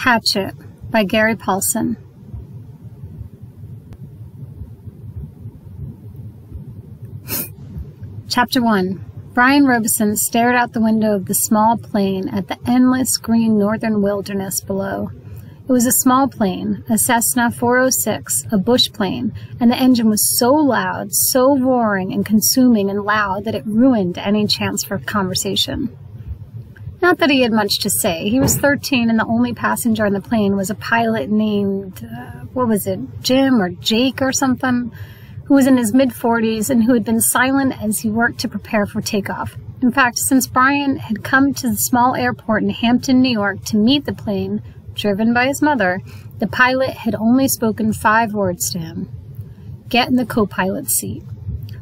Hatchet by Gary Paulsen. Chapter 1 Brian Robeson stared out the window of the small plane at the endless green northern wilderness below. It was a small plane, a Cessna 406, a bush plane, and the engine was so loud, so roaring and consuming and loud that it ruined any chance for conversation. Not that he had much to say. He was 13 and the only passenger on the plane was a pilot named, uh, what was it, Jim or Jake or something, who was in his mid 40s and who had been silent as he worked to prepare for takeoff. In fact, since Brian had come to the small airport in Hampton, New York to meet the plane, driven by his mother, the pilot had only spoken five words to him. Get in the co-pilot's seat,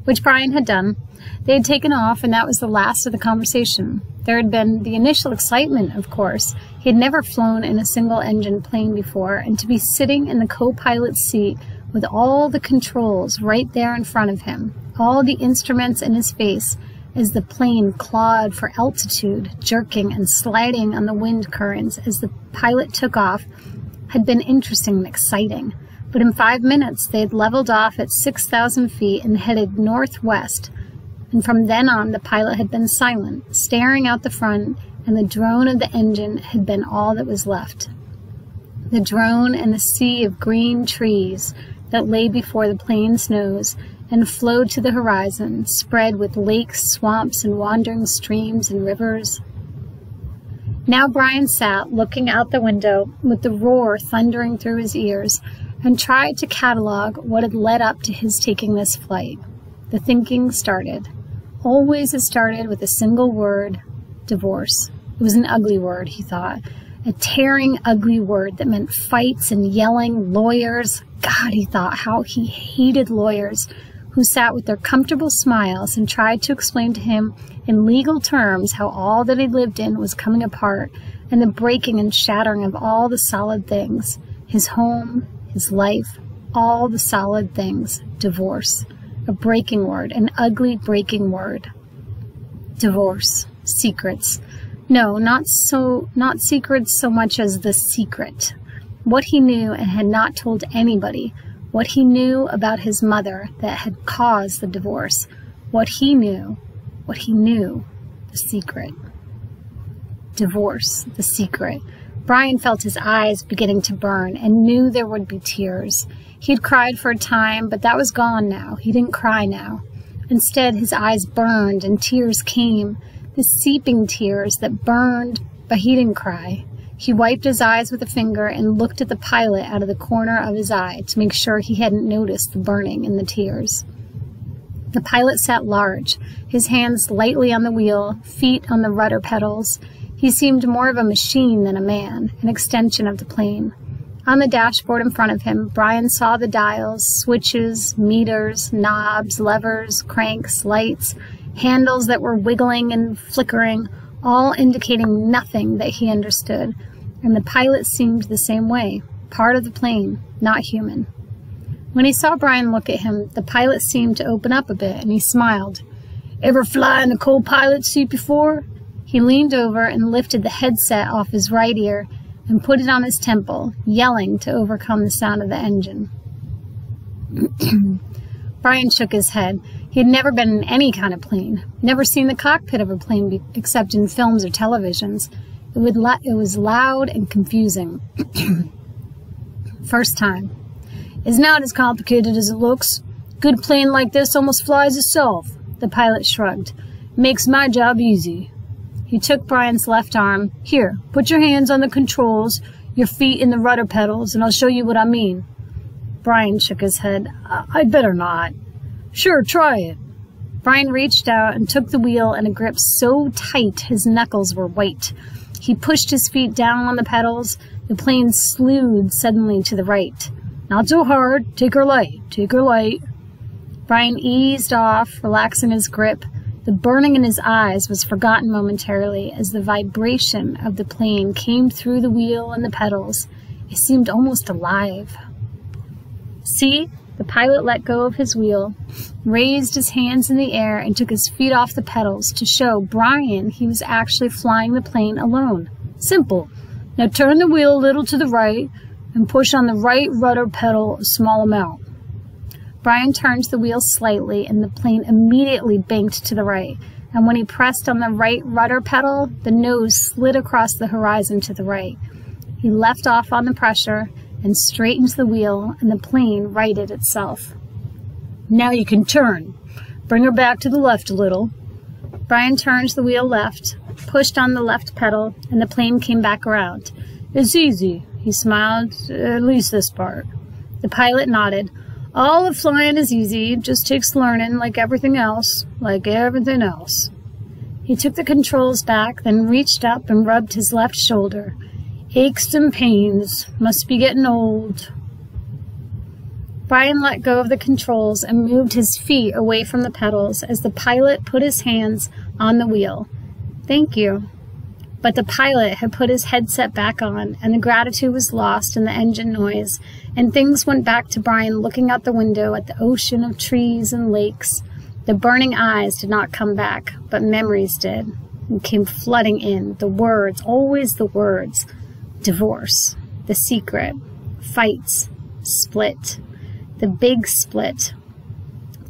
which Brian had done. They had taken off and that was the last of the conversation. There had been the initial excitement, of course. He had never flown in a single engine plane before, and to be sitting in the co pilot's seat with all the controls right there in front of him, all the instruments in his face, as the plane clawed for altitude, jerking and sliding on the wind currents as the pilot took off, had been interesting and exciting. But in five minutes, they had leveled off at 6,000 feet and headed northwest, and from then on the pilot had been silent, staring out the front, and the drone of the engine had been all that was left. The drone and the sea of green trees that lay before the plane's nose and flowed to the horizon, spread with lakes, swamps, and wandering streams and rivers. Now Brian sat looking out the window with the roar thundering through his ears and tried to catalog what had led up to his taking this flight. The thinking started. Always it started with a single word, divorce. It was an ugly word, he thought. A tearing, ugly word that meant fights and yelling, lawyers. God, he thought, how he hated lawyers who sat with their comfortable smiles and tried to explain to him in legal terms how all that he lived in was coming apart and the breaking and shattering of all the solid things his home, his life, all the solid things, divorce a breaking word, an ugly breaking word. Divorce, secrets. No, not so, not secrets so much as the secret. What he knew and had not told anybody. What he knew about his mother that had caused the divorce. What he knew, what he knew, the secret. Divorce, the secret. Brian felt his eyes beginning to burn and knew there would be tears. He'd cried for a time, but that was gone now. He didn't cry now. Instead, his eyes burned and tears came, the seeping tears that burned, but he didn't cry. He wiped his eyes with a finger and looked at the pilot out of the corner of his eye to make sure he hadn't noticed the burning in the tears. The pilot sat large, his hands lightly on the wheel, feet on the rudder pedals. He seemed more of a machine than a man, an extension of the plane. On the dashboard in front of him, Brian saw the dials, switches, meters, knobs, levers, cranks, lights, handles that were wiggling and flickering, all indicating nothing that he understood. And the pilot seemed the same way, part of the plane, not human. When he saw Brian look at him, the pilot seemed to open up a bit, and he smiled. Ever fly in a co-pilot seat before? He leaned over and lifted the headset off his right ear and put it on his temple, yelling to overcome the sound of the engine. Brian shook his head. He had never been in any kind of plane, never seen the cockpit of a plane except in films or televisions. It, would it was loud and confusing. First time. It's not as complicated as it looks. Good plane like this almost flies itself. The pilot shrugged. Makes my job easy. He took Brian's left arm. Here, put your hands on the controls, your feet in the rudder pedals, and I'll show you what I mean. Brian shook his head. I'd better not. Sure, try it. Brian reached out and took the wheel in a grip so tight his knuckles were white. He pushed his feet down on the pedals. The plane slewed suddenly to the right. Not so hard. Take her light. Take her light. Brian eased off, relaxing his grip. The burning in his eyes was forgotten momentarily as the vibration of the plane came through the wheel and the pedals. It seemed almost alive. See? The pilot let go of his wheel, raised his hands in the air, and took his feet off the pedals to show Brian he was actually flying the plane alone. Simple. Now turn the wheel a little to the right and push on the right rudder pedal a small amount. Brian turned the wheel slightly and the plane immediately banked to the right. And when he pressed on the right rudder pedal, the nose slid across the horizon to the right. He left off on the pressure and straightened the wheel, and the plane righted itself. Now you can turn. Bring her back to the left a little. Brian turned the wheel left, pushed on the left pedal, and the plane came back around. It's easy, he smiled, at least this part. The pilot nodded. All of flying is easy, just takes learning like everything else, like everything else. He took the controls back, then reached up and rubbed his left shoulder. Aches and pains, must be getting old. Brian let go of the controls and moved his feet away from the pedals as the pilot put his hands on the wheel. Thank you. But the pilot had put his headset back on, and the gratitude was lost in the engine noise, and things went back to Brian looking out the window at the ocean of trees and lakes. The burning eyes did not come back, but memories did, and came flooding in. The words, always the words. Divorce, the secret, fights, split, the big split.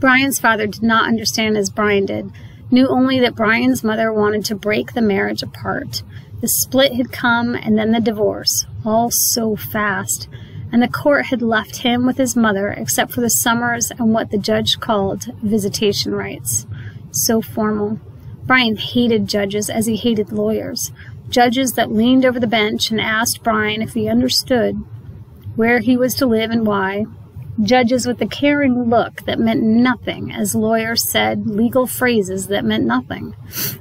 Brian's father did not understand as Brian did, knew only that Brian's mother wanted to break the marriage apart. The split had come and then the divorce, all so fast, and the court had left him with his mother except for the summers and what the judge called visitation rights. So formal. Brian hated judges as he hated lawyers. Judges that leaned over the bench and asked Brian if he understood where he was to live and why, judges with a caring look that meant nothing as lawyers said legal phrases that meant nothing.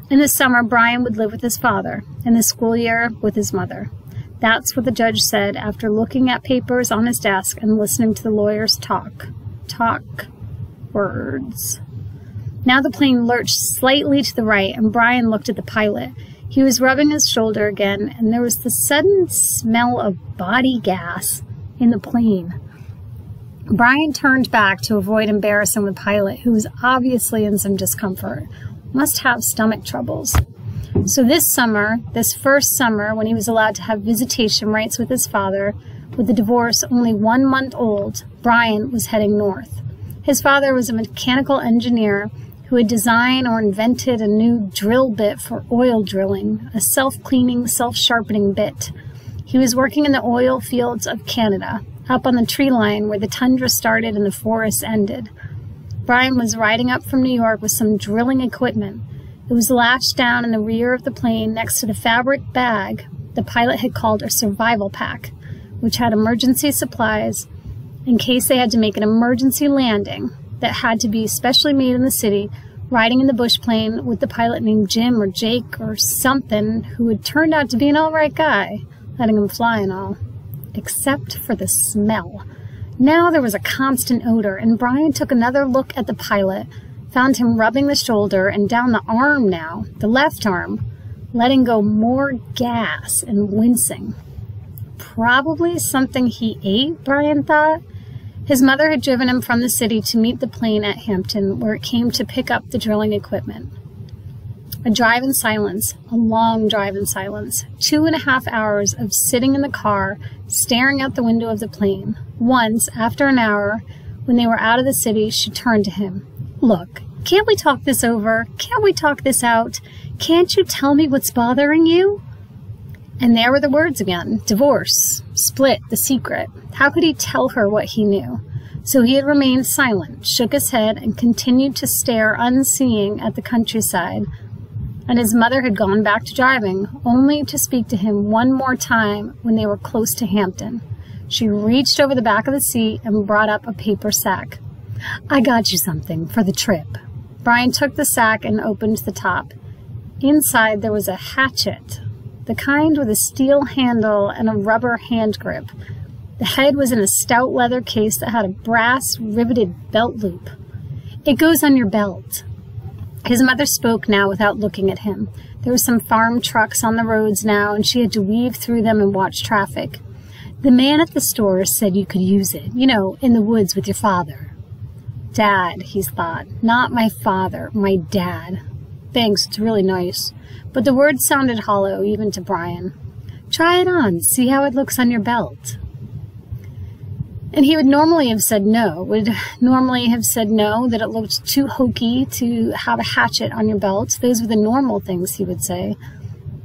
In the summer, Brian would live with his father, in the school year with his mother. That's what the judge said after looking at papers on his desk and listening to the lawyers talk. Talk. Words. Now the plane lurched slightly to the right, and Brian looked at the pilot. He was rubbing his shoulder again, and there was the sudden smell of body gas in the plane. Brian turned back to avoid embarrassing the pilot, who was obviously in some discomfort, must have stomach troubles. So this summer, this first summer, when he was allowed to have visitation rights with his father, with the divorce only one month old, Brian was heading north. His father was a mechanical engineer who had designed or invented a new drill bit for oil drilling, a self-cleaning, self-sharpening bit. He was working in the oil fields of Canada, up on the tree line where the tundra started and the forest ended. Brian was riding up from New York with some drilling equipment. It was latched down in the rear of the plane next to the fabric bag the pilot had called a survival pack, which had emergency supplies in case they had to make an emergency landing that had to be specially made in the city, riding in the bush plane with the pilot named Jim or Jake or something who had turned out to be an all right guy, letting him fly and all except for the smell. Now there was a constant odor, and Brian took another look at the pilot, found him rubbing the shoulder and down the arm now, the left arm, letting go more gas and wincing. Probably something he ate, Brian thought. His mother had driven him from the city to meet the plane at Hampton, where it came to pick up the drilling equipment. A drive in silence, a long drive in silence. Two and a half hours of sitting in the car, staring out the window of the plane. Once, after an hour, when they were out of the city, she turned to him. Look, can't we talk this over? Can't we talk this out? Can't you tell me what's bothering you? And there were the words again divorce, split, the secret. How could he tell her what he knew? So he had remained silent, shook his head, and continued to stare unseeing at the countryside and his mother had gone back to driving, only to speak to him one more time when they were close to Hampton. She reached over the back of the seat and brought up a paper sack. I got you something for the trip. Brian took the sack and opened the top. Inside there was a hatchet, the kind with a steel handle and a rubber hand grip. The head was in a stout leather case that had a brass riveted belt loop. It goes on your belt. His mother spoke now without looking at him. There were some farm trucks on the roads now, and she had to weave through them and watch traffic. The man at the store said you could use it, you know, in the woods with your father. Dad, he thought. Not my father, my dad. Thanks, it's really nice. But the words sounded hollow, even to Brian. Try it on, see how it looks on your belt. And he would normally have said no, would normally have said no, that it looked too hokey to have a hatchet on your belt. Those were the normal things he would say.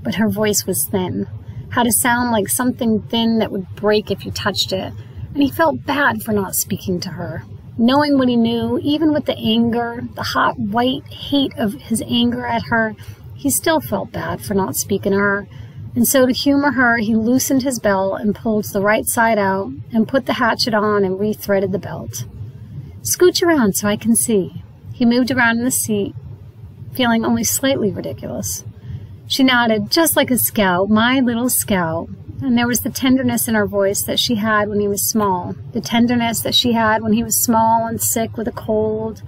But her voice was thin, had a sound like something thin that would break if you touched it. And he felt bad for not speaking to her. Knowing what he knew, even with the anger, the hot white hate of his anger at her, he still felt bad for not speaking to her and so to humor her, he loosened his belt and pulled the right side out and put the hatchet on and rethreaded the belt. Scooch around so I can see. He moved around in the seat, feeling only slightly ridiculous. She nodded, just like a scout, my little scout, and there was the tenderness in her voice that she had when he was small, the tenderness that she had when he was small and sick with a cold,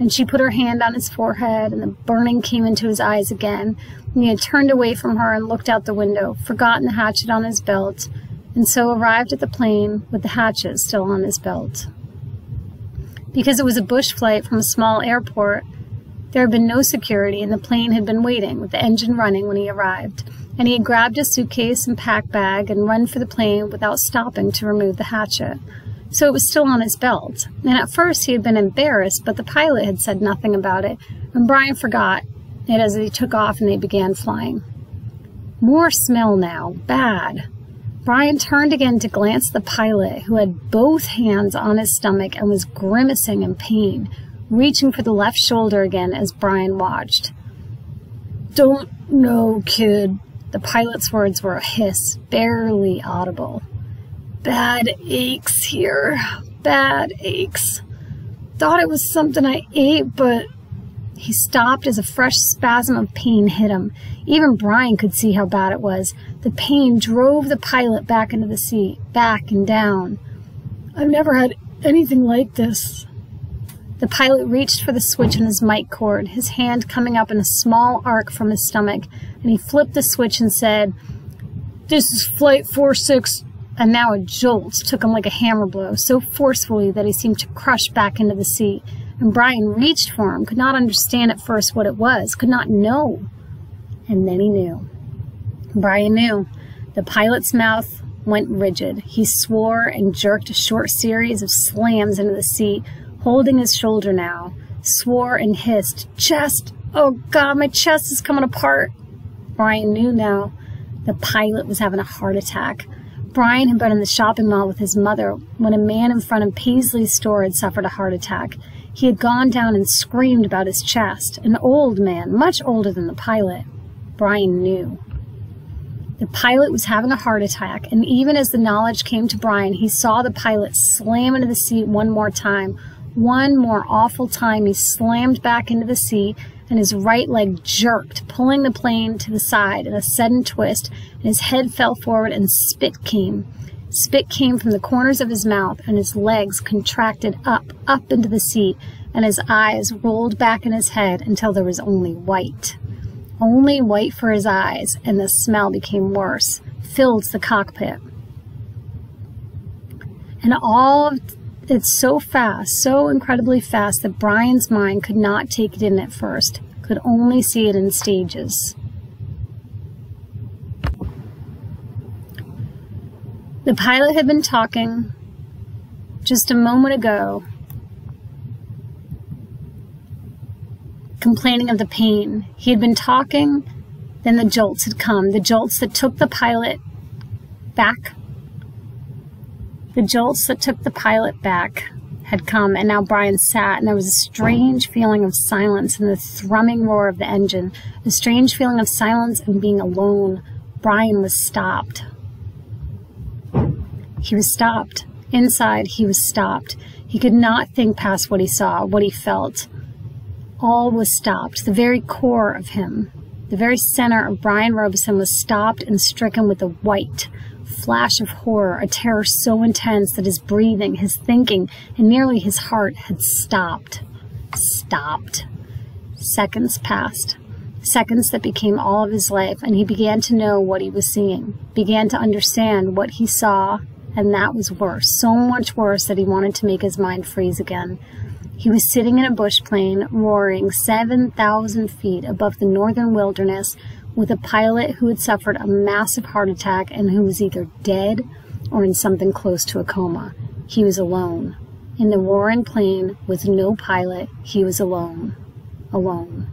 and she put her hand on his forehead, and the burning came into his eyes again, and he had turned away from her and looked out the window, forgotten the hatchet on his belt, and so arrived at the plane with the hatchet still on his belt. Because it was a bush flight from a small airport, there had been no security, and the plane had been waiting with the engine running when he arrived, and he had grabbed his suitcase and pack bag and run for the plane without stopping to remove the hatchet so it was still on his belt. And at first he had been embarrassed, but the pilot had said nothing about it, and Brian forgot it as he took off and they began flying. More smell now. Bad. Brian turned again to glance at the pilot, who had both hands on his stomach and was grimacing in pain, reaching for the left shoulder again as Brian watched. Don't know, kid. The pilot's words were a hiss, barely audible. Bad aches here. Bad aches. Thought it was something I ate, but he stopped as a fresh spasm of pain hit him. Even Brian could see how bad it was. The pain drove the pilot back into the seat, back and down. I've never had anything like this. The pilot reached for the switch on his mic cord, his hand coming up in a small arc from his stomach, and he flipped the switch and said, This is Flight 46 and now a jolt took him like a hammer blow, so forcefully that he seemed to crush back into the seat. And Brian reached for him, could not understand at first what it was, could not know. And then he knew. Brian knew. The pilot's mouth went rigid. He swore and jerked a short series of slams into the seat, holding his shoulder now. Swore and hissed, Chest! Oh God, my chest is coming apart! Brian knew now. The pilot was having a heart attack. Brian had been in the shopping mall with his mother when a man in front of Paisley's store had suffered a heart attack. He had gone down and screamed about his chest. An old man, much older than the pilot. Brian knew. The pilot was having a heart attack, and even as the knowledge came to Brian, he saw the pilot slam into the seat one more time. One more awful time, he slammed back into the seat and his right leg jerked, pulling the plane to the side in a sudden twist, and his head fell forward and spit came. Spit came from the corners of his mouth, and his legs contracted up, up into the seat, and his eyes rolled back in his head until there was only white. Only white for his eyes, and the smell became worse, filled the cockpit. And all of it's so fast, so incredibly fast that Brian's mind could not take it in at first, could only see it in stages. The pilot had been talking just a moment ago, complaining of the pain. He had been talking, then the jolts had come, the jolts that took the pilot back the jolts that took the pilot back had come, and now Brian sat, and there was a strange feeling of silence and the thrumming roar of the engine, a strange feeling of silence and being alone. Brian was stopped. He was stopped. Inside, he was stopped. He could not think past what he saw, what he felt. All was stopped. The very core of him, the very center of Brian Robeson was stopped and stricken with a white, flash of horror, a terror so intense that his breathing, his thinking, and nearly his heart had stopped. Stopped. Seconds passed. Seconds that became all of his life, and he began to know what he was seeing, began to understand what he saw, and that was worse, so much worse that he wanted to make his mind freeze again. He was sitting in a bush plane, roaring 7,000 feet above the northern wilderness, with a pilot who had suffered a massive heart attack and who was either dead or in something close to a coma. He was alone. In the Warren plane with no pilot, he was alone. Alone.